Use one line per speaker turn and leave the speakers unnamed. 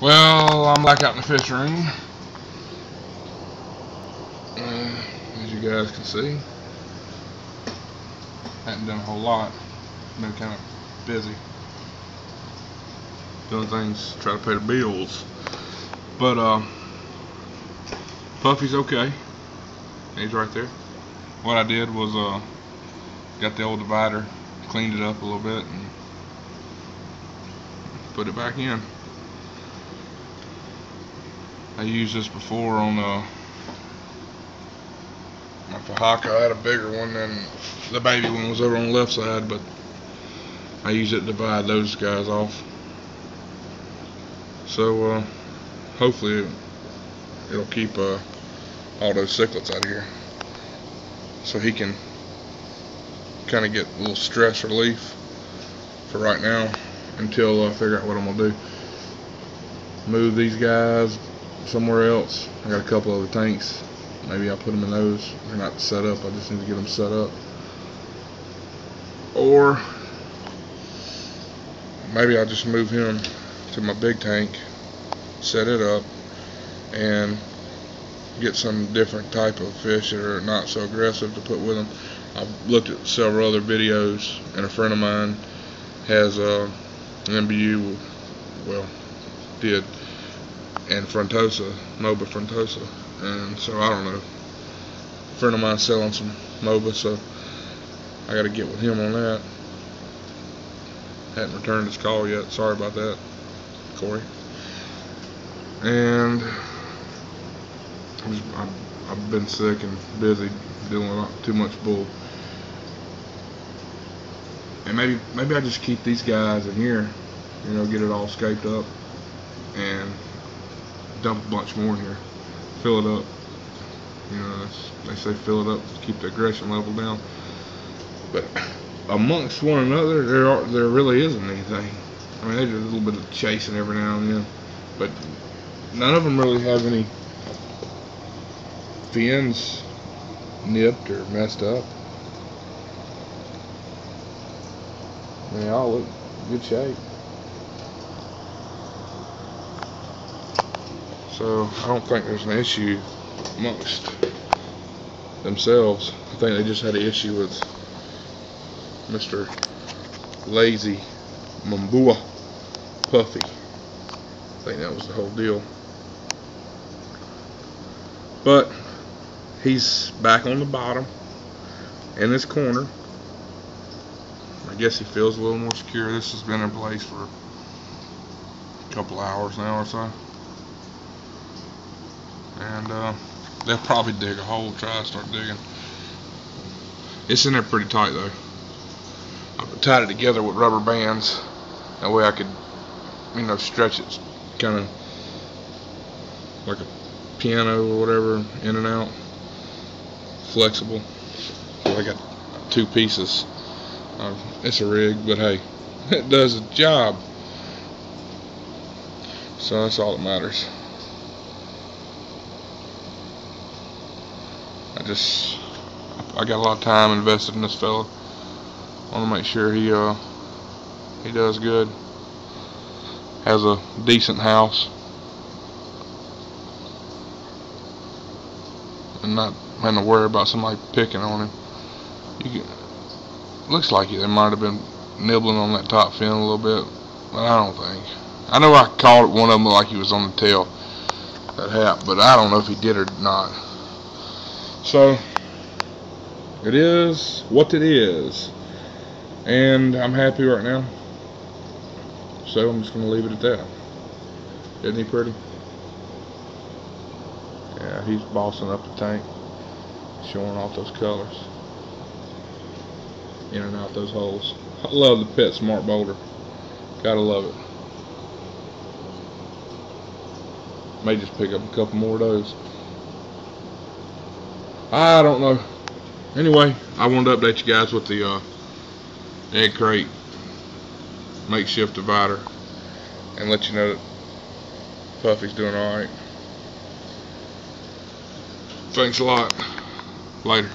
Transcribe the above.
Well, I'm back out in the fish room. Uh, as you guys can see, haven't done a whole lot. Been kind of busy doing things, try to pay the bills. But uh, Puffy's okay. He's right there. What I did was uh, got the old divider, cleaned it up a little bit, and put it back in. I used this before on uh, my Fahaka. I had a bigger one than the baby one was over on the left side, but I use it to divide those guys off. So uh, hopefully it, it'll keep uh, all those cichlids out of here, so he can kind of get a little stress relief for right now until I figure out what I'm gonna do. Move these guys, somewhere else. I got a couple other tanks. Maybe I'll put them in those. They're not set up. I just need to get them set up. Or maybe I'll just move him to my big tank, set it up, and get some different type of fish that are not so aggressive to put with them. I've looked at several other videos, and a friend of mine has uh, an MBU, well, did and Frontosa, Moba Frontosa. And so I don't know. A friend of mine selling some Moba, so I got to get with him on that. Hadn't returned his call yet. Sorry about that, Corey. And i have been sick and busy with too much bull. And maybe maybe I just keep these guys in here, you know, get it all scaped up and dump a bunch more in here. Fill it up. You know, they say fill it up to keep the aggression level down. But amongst one another, there are, there really isn't anything. I mean, there's a little bit of chasing every now and then, but none of them really have any fins nipped or messed up. They all look good shape. So I don't think there's an issue amongst themselves. I think they just had an issue with Mr. Lazy Mambua Puffy. I think that was the whole deal. But he's back on the bottom in this corner. I guess he feels a little more secure. This has been in place for a couple hours now or so and uh, they'll probably dig a hole, try to start digging. It's in there pretty tight though. I tied it together with rubber bands. That way I could, you know, stretch it kind of like a piano or whatever, in and out, flexible. So I got two pieces. Uh, it's a rig, but hey, it does a job. So that's all that matters. I just I got a lot of time invested in this fella. I want to make sure he uh he does good. Has a decent house. And not having to worry about somebody picking on him. You can, looks like. They might have been nibbling on that top fin a little bit, but I don't think. I know I called one of them like he was on the tail, that hat, but I don't know if he did or not. So, it is what it is. And I'm happy right now. So I'm just going to leave it at that. Isn't he pretty? Yeah, he's bossing up the tank. Showing off those colors. In and out those holes. I love the Pet Smart Boulder. Gotta love it. May just pick up a couple more of those. I don't know. Anyway, I wanted to update you guys with the uh, egg crate makeshift divider and let you know that Puffy's doing alright. Thanks a lot. Later.